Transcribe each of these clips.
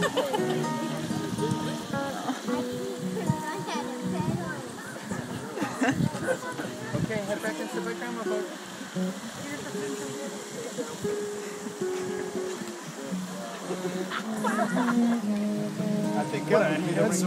okay, head back into the camera, folks. I think good. I think that's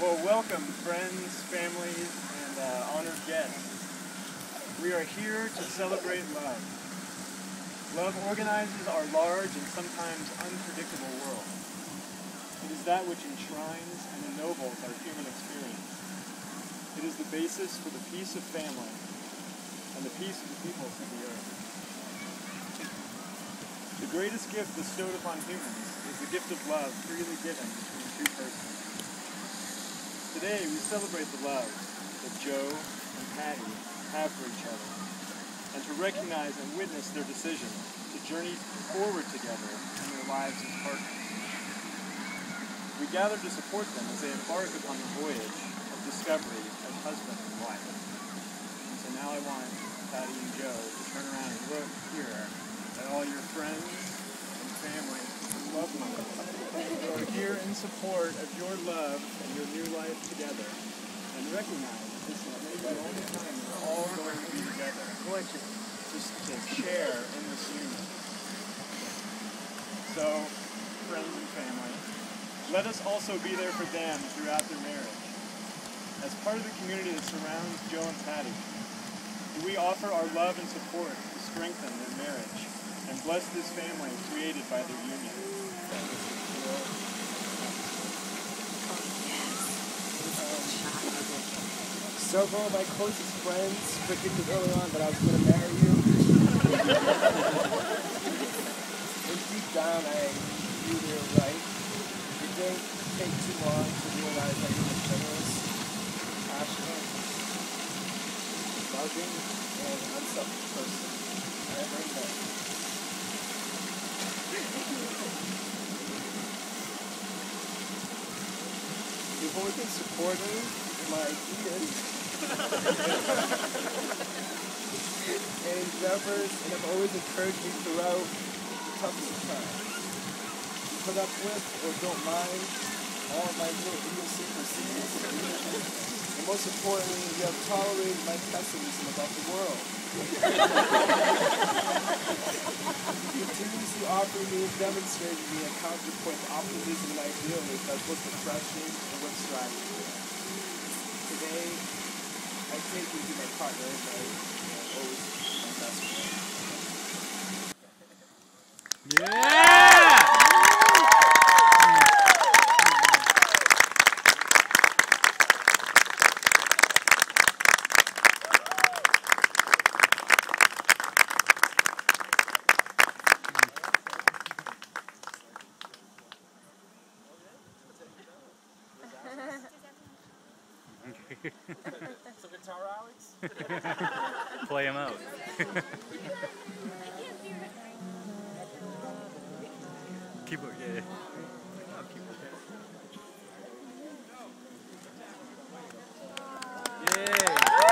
well, welcome, friends, families, and uh, honored guests. We are here to celebrate love. Love organizes our large and sometimes unpredictable world. It is that which enshrines and ennobles our human experience. It is the basis for the peace of family and the peace of the peoples of the earth. The greatest gift bestowed upon humans is the gift of love freely given between two persons. Today we celebrate the love that Jo and Patti have for each other, and to recognize and witness their decision to journey forward together in their lives as partners. We gather to support them as they embark upon the voyage of discovery as husband and wife. And so now I want Patti and Jo to turn around and look here at all your friends and family and loved ones who are here in support of your love and your new life together. And recognize that this is maybe the only time we're all going to be together. Just to share in this union. So, friends and family, let us also be there for them throughout their marriage. As part of the community that surrounds Jo and Patti, do we offer our love and support to strengthen their marriage and bless this family created by their union. Several of my closest friends predicted early on that I was going to marry you. and deep down, I knew they were right. It didn't take too long to realize that you're a generous, passionate, loving, and unselfish person I ever met. You've always been supportive my ideas and endeavors, and have always encouraged me throughout the toughest times. You put up with or don't mind all my little idiosyncrasies. And most importantly, you have tolerated my pessimism about the world. You continuously offer me and demonstrated me a counterpoint to optimism and idealism that's both refreshing and worth striving for. Today, I take you to my partner and I uh, always my best friend. Yeah! Some guitar, Alex? Play him out. keyboard, yeah. Yeah.